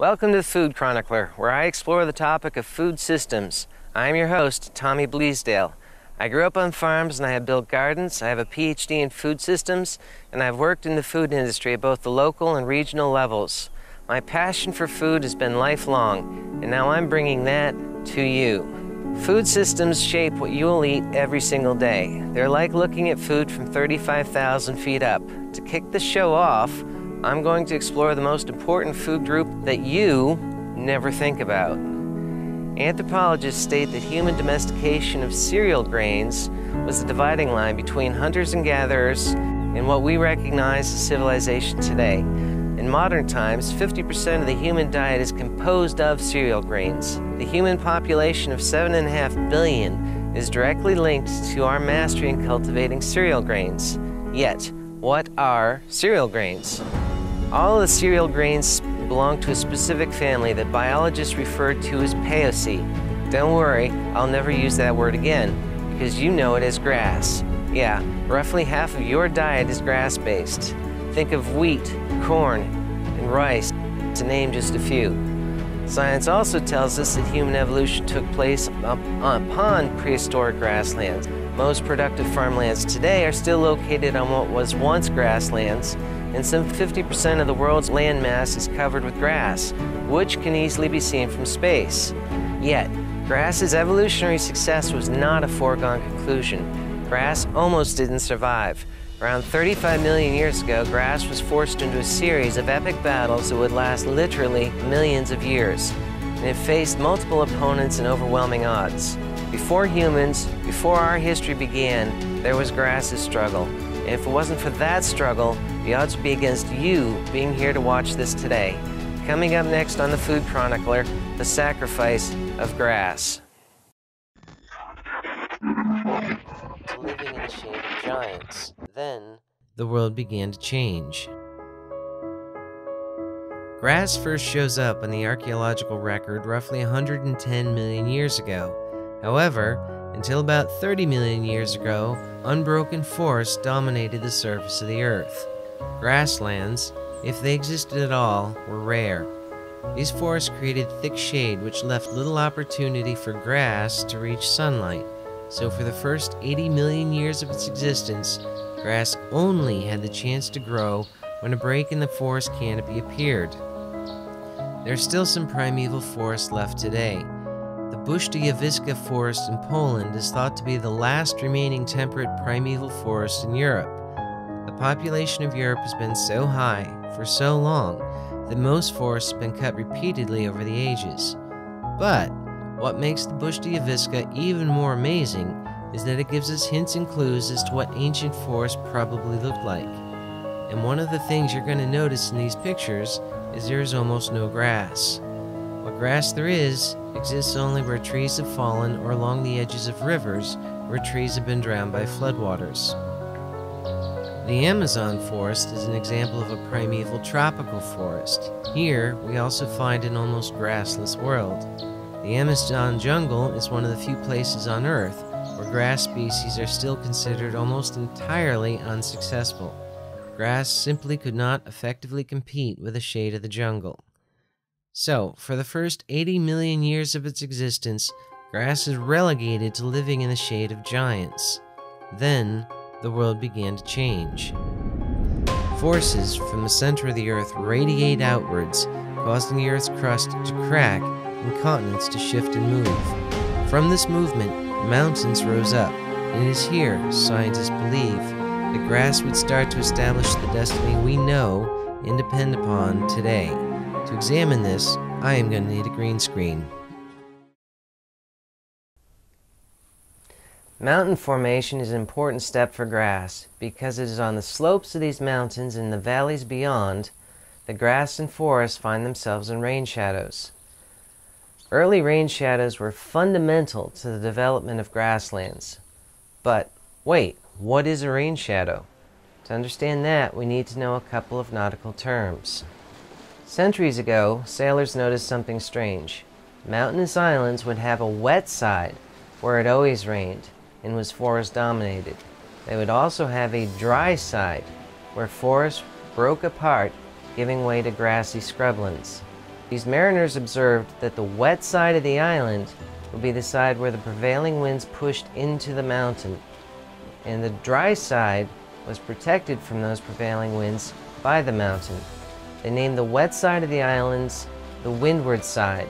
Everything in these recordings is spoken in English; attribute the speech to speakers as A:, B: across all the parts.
A: Welcome to the Food Chronicler, where I explore the topic of food systems. I'm your host, Tommy Bleasdale. I grew up on farms and I have built gardens. I have a PhD in food systems, and I've worked in the food industry at both the local and regional levels. My passion for food has been lifelong, and now I'm bringing that to you. Food systems shape what you will eat every single day. They're like looking at food from 35,000 feet up. To kick the show off, I'm going to explore the most important food group that you never think about. Anthropologists state that human domestication of cereal grains was the dividing line between hunters and gatherers and what we recognize as civilization today. In modern times, 50% of the human diet is composed of cereal grains. The human population of 7.5 billion is directly linked to our mastery in cultivating cereal grains. Yet, what are cereal grains? All of the cereal grains belong to a specific family that biologists refer to as Poaceae. Don't worry, I'll never use that word again, because you know it as grass. Yeah, roughly half of your diet is grass-based. Think of wheat, corn, and rice, to name just a few. Science also tells us that human evolution took place upon prehistoric grasslands. Most productive farmlands today are still located on what was once grasslands, and some 50% of the world's land mass is covered with grass, which can easily be seen from space. Yet, grass's evolutionary success was not a foregone conclusion. Grass almost didn't survive. Around 35 million years ago, grass was forced into a series of epic battles that would last literally millions of years, and it faced multiple opponents and overwhelming odds. Before humans, before our history began, there was grass's struggle. And if it wasn't for that struggle, the odds would be against you being here to watch this today. Coming up next on the Food Chronicler, the sacrifice of grass. Living in the shade of giants. Then, the world began to change. Grass first shows up in the archaeological record roughly 110 million years ago. However, until about 30 million years ago, unbroken forests dominated the surface of the Earth. Grasslands, if they existed at all, were rare. These forests created thick shade which left little opportunity for grass to reach sunlight, so for the first 80 million years of its existence, grass only had the chance to grow when a break in the forest canopy appeared. There are still some primeval forests left today. The Puszta forest in Poland is thought to be the last remaining temperate primeval forest in Europe. The population of Europe has been so high for so long that most forests have been cut repeatedly over the ages. But what makes the Bush Puszta even more amazing is that it gives us hints and clues as to what ancient forests probably looked like. And one of the things you're going to notice in these pictures is there is almost no grass. What grass there is exists only where trees have fallen or along the edges of rivers where trees have been drowned by floodwaters. The Amazon forest is an example of a primeval tropical forest. Here, we also find an almost grassless world. The Amazon jungle is one of the few places on Earth where grass species are still considered almost entirely unsuccessful. Grass simply could not effectively compete with the shade of the jungle. So, for the first 80 million years of its existence, grass is relegated to living in the shade of giants. Then, the world began to change. Forces from the center of the Earth radiate outwards, causing the Earth's crust to crack and continents to shift and move. From this movement, mountains rose up, and it is here, scientists believe, that grass would start to establish the destiny we know and depend upon today. To examine this, I am going to need a green screen. Mountain formation is an important step for grass because it is on the slopes of these mountains and the valleys beyond the grass and forests find themselves in rain shadows. Early rain shadows were fundamental to the development of grasslands. But wait, what is a rain shadow? To understand that, we need to know a couple of nautical terms. Centuries ago, sailors noticed something strange. Mountainous islands would have a wet side where it always rained and was forest dominated. They would also have a dry side where forests broke apart, giving way to grassy scrublands. These mariners observed that the wet side of the island would be the side where the prevailing winds pushed into the mountain, and the dry side was protected from those prevailing winds by the mountain. They named the wet side of the islands the windward side,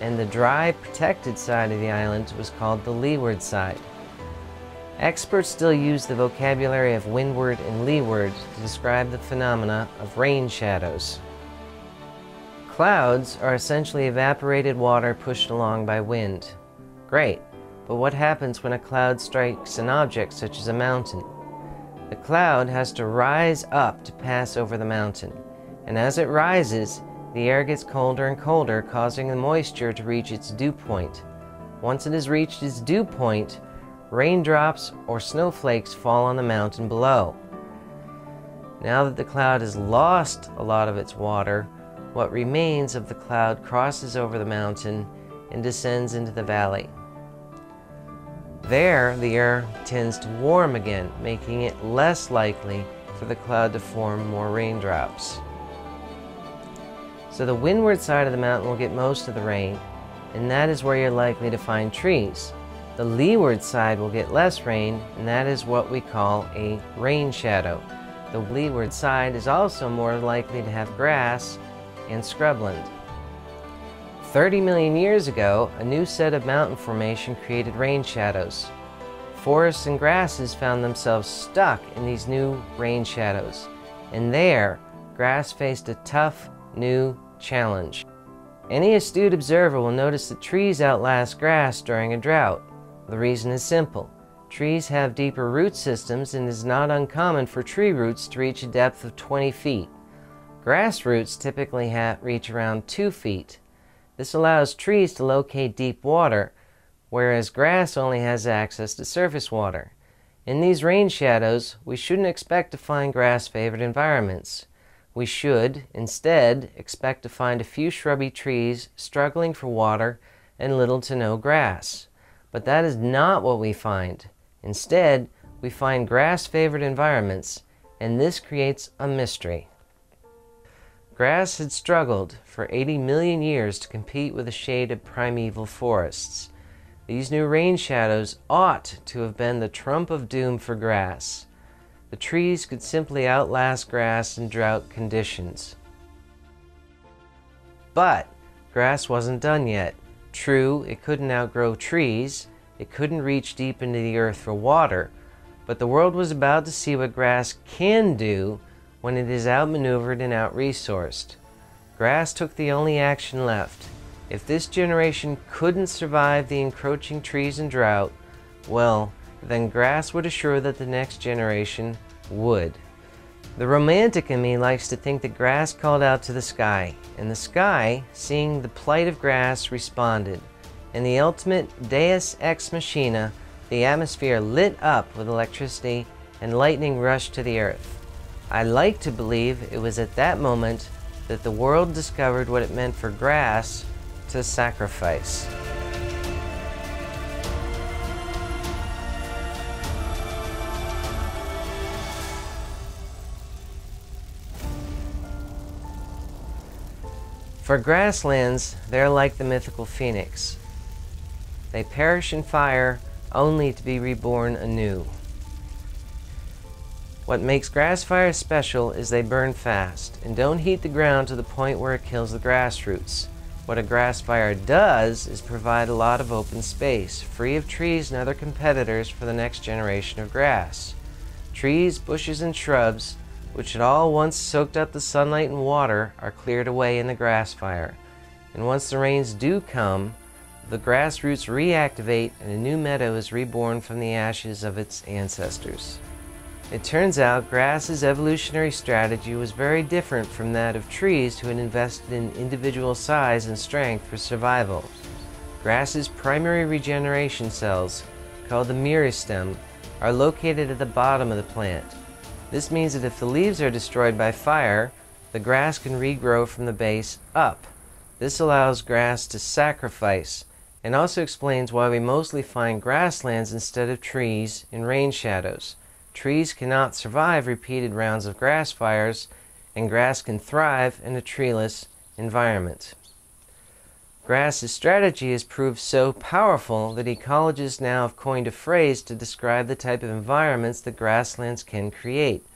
A: and the dry, protected side of the island was called the leeward side. Experts still use the vocabulary of windward and leeward to describe the phenomena of rain shadows. Clouds are essentially evaporated water pushed along by wind. Great, but what happens when a cloud strikes an object such as a mountain? The cloud has to rise up to pass over the mountain, and as it rises, the air gets colder and colder, causing the moisture to reach its dew point. Once it has reached its dew point, raindrops or snowflakes fall on the mountain below. Now that the cloud has lost a lot of its water, what remains of the cloud crosses over the mountain and descends into the valley. There, the air tends to warm again, making it less likely for the cloud to form more raindrops. So the windward side of the mountain will get most of the rain, and that is where you're likely to find trees. The leeward side will get less rain, and that is what we call a rain shadow. The leeward side is also more likely to have grass and scrubland. 30 million years ago, a new set of mountain formation created rain shadows. Forests and grasses found themselves stuck in these new rain shadows, and there, grass faced a tough, new challenge. Any astute observer will notice that trees outlast grass during a drought. The reason is simple. Trees have deeper root systems and it is not uncommon for tree roots to reach a depth of 20 feet. Grass roots typically reach around 2 feet. This allows trees to locate deep water, whereas grass only has access to surface water. In these rain shadows, we shouldn't expect to find grass-favored environments. We should, instead, expect to find a few shrubby trees struggling for water and little to no grass. But that is not what we find. Instead, we find grass-favored environments, and this creates a mystery. Grass had struggled for 80 million years to compete with the shade of primeval forests. These new rain shadows ought to have been the trump of doom for grass. The trees could simply outlast grass in drought conditions. But grass wasn't done yet. True, it couldn't outgrow trees, it couldn't reach deep into the earth for water, but the world was about to see what grass can do when it is outmaneuvered and outresourced. Grass took the only action left. If this generation couldn't survive the encroaching trees and drought, well, then grass would assure that the next generation would. The romantic in me likes to think that grass called out to the sky, and the sky, seeing the plight of grass, responded. In the ultimate deus ex machina, the atmosphere lit up with electricity and lightning rushed to the earth. I like to believe it was at that moment that the world discovered what it meant for grass to sacrifice. For grasslands, they're like the mythical phoenix. They perish in fire only to be reborn anew. What makes grass fires special is they burn fast and don't heat the ground to the point where it kills the grass roots. What a grass fire does is provide a lot of open space, free of trees and other competitors for the next generation of grass. Trees, bushes, and shrubs, which had all once soaked up the sunlight and water, are cleared away in the grass fire. And once the rains do come, the grass roots reactivate and a new meadow is reborn from the ashes of its ancestors. It turns out grass's evolutionary strategy was very different from that of trees who had invested in individual size and strength for survival. Grass's primary regeneration cells, called the meristem, are located at the bottom of the plant. This means that if the leaves are destroyed by fire, the grass can regrow from the base up. This allows grass to sacrifice and also explains why we mostly find grasslands instead of trees in rain shadows. Trees cannot survive repeated rounds of grass fires, and grass can thrive in a treeless environment. Grass's strategy has proved so powerful that ecologists now have coined a phrase to describe the type of environments that grasslands can create.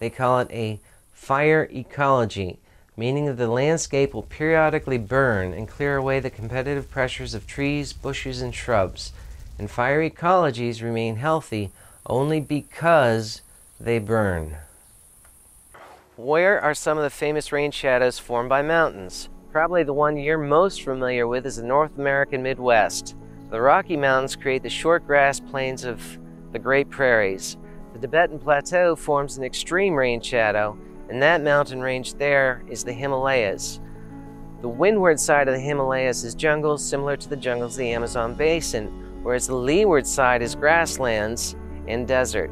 A: They call it a fire ecology, meaning that the landscape will periodically burn and clear away the competitive pressures of trees, bushes, and shrubs. And fire ecologies remain healthy only because they burn. Where are some of the famous rain shadows formed by mountains? Probably the one you're most familiar with is the North American Midwest. The Rocky Mountains create the short grass plains of the Great Prairies. The Tibetan Plateau forms an extreme rain shadow, and that mountain range there is the Himalayas. The windward side of the Himalayas is jungles similar to the jungles of the Amazon basin, whereas the leeward side is grasslands and desert.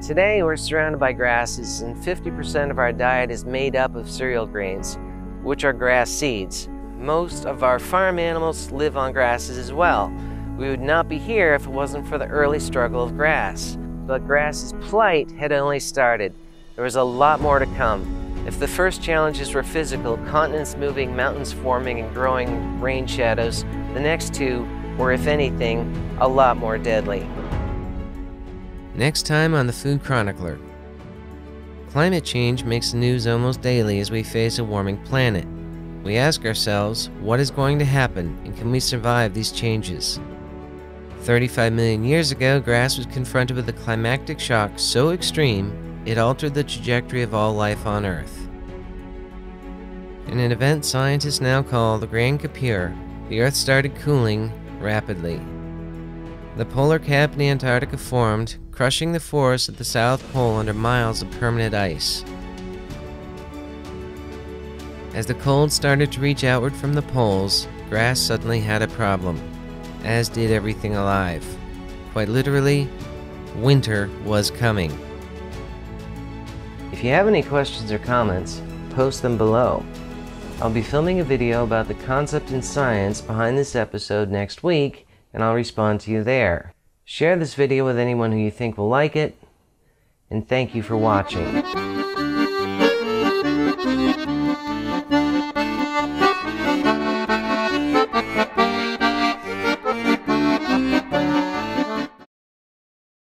A: Today we're surrounded by grasses, and 50% of our diet is made up of cereal grains which are grass seeds. Most of our farm animals live on grasses as well. We would not be here if it wasn't for the early struggle of grass. But grass's plight had only started. There was a lot more to come. If the first challenges were physical, continents moving, mountains forming, and growing rain shadows, the next two were, if anything, a lot more deadly. Next time on the Food Chronicler. Climate change makes news almost daily as we face a warming planet. We ask ourselves, what is going to happen and can we survive these changes? 35 million years ago, grass was confronted with a climactic shock so extreme it altered the trajectory of all life on Earth. In an event scientists now call the Grande Coupure, the Earth started cooling rapidly. The polar cap in Antarctica formed, crushing the forests at the South Pole under miles of permanent ice. As the cold started to reach outward from the poles, grass suddenly had a problem, as did everything alive. Quite literally, winter was coming. If you have any questions or comments, post them below. I'll be filming a video about the concept and science behind this episode next week, and I'll respond to you there. Share this video with anyone who you think will like it, and thank you for watching.